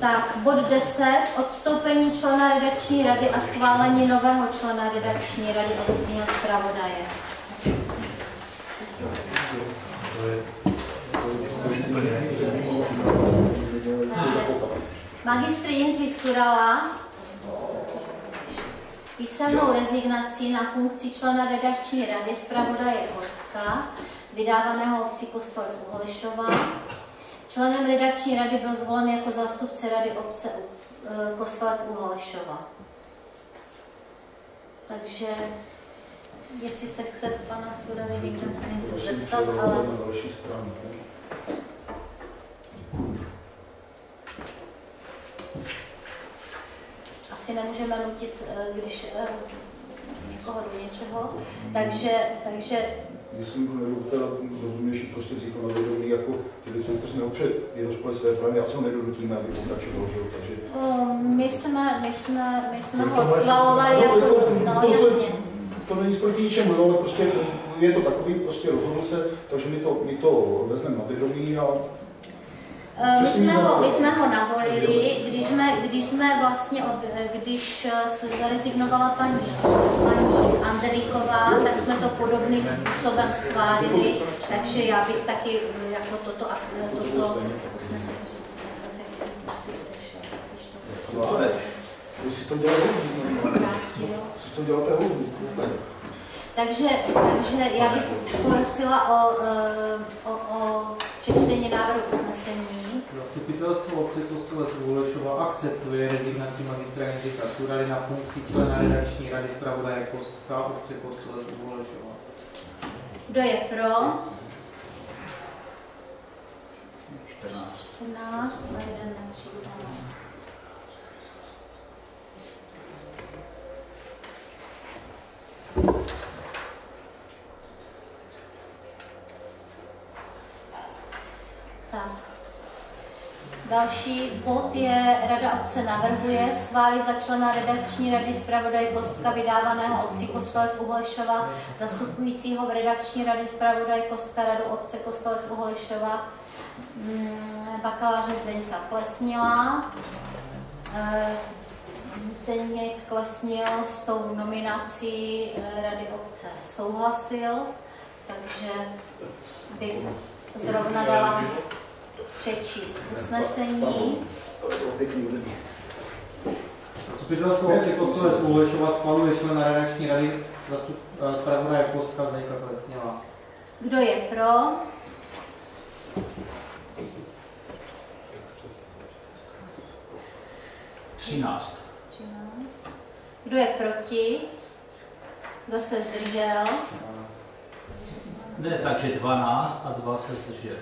Tak, bod 10. Odstoupení člena redakční rady a schválení nového člena redakční rady obecního zpravodaje. Magistr Jindřich Surala písemnou rezignací na funkci člena redakční rady zpravodaje Kostka, vydávaného obci Kostelec u Holešova. Členem redakční rady byl zvolen jako zástupce rady obce eh, Kostelec u Holešova. Takže jestli se chce pana Surady někdo něco zeptat, ale... Asi nemůžeme nutit, eh, když eh, někoho do něčeho. Takže, takže Myslím, že nebo teda rozumnější prostě vědomí, jako ty věci, které jsme opřed, je své plány, já se nedonutíme, aby pokračoval, že takže... o, my jsme, my jsme, my jsme ho schvalovali no, jako, no to jasně. To není proti ničemu, no, ale prostě je to takový, prostě rozhodl se, takže my to, my to vezmeme na vědomí a My Přesně jsme, ho, my jsme ho navolili, když jsme, když jsme vlastně, od, eh, když eh, se zarezignovala paní, paní Andrejková, tak jsme to podobným způsobem schválili, takže já bych taky eh, jako toto, eh, toto usnesení zase odešel, to vy si to děláte hudbu, to hudbu. Takže, takže já bych prosila o, eh, o, o přečtení návrhu usnesení. Zastupitelstvo obce Kostelec u Holešova akceptuje rezignaci magistra Jindřicha Surady na funkci člena redakční rady zpravodaje Kostka obce Kostelec u Holešova. Kdo je pro? 14. 14 a jeden nepřijde. Tak. Další bod je Rada obce navrhuje schválit za člena redakční rady zpravodaj Kostka vydávaného obci Kostelec u Holešova, zastupujícího v redakční rady zpravodaj Kostka radu obce Kostelec u Holešova, mm, bakaláře Zdeňka Klesnila. Eh, Zdeněk Klesnil s tou nominací eh, rady obce souhlasil, takže bych zrovna dala přečíst usnesení. Zastupitelstvo obce Kostelec u Holešova schvaluje člena redakční rady eh, zpravodaje Kostka Zdeňka Klesněla. Kdo je pro? Třináct. 13. Kdo je proti? Kdo se zdržel? Ne, takže 12 a 2 se zdrželi.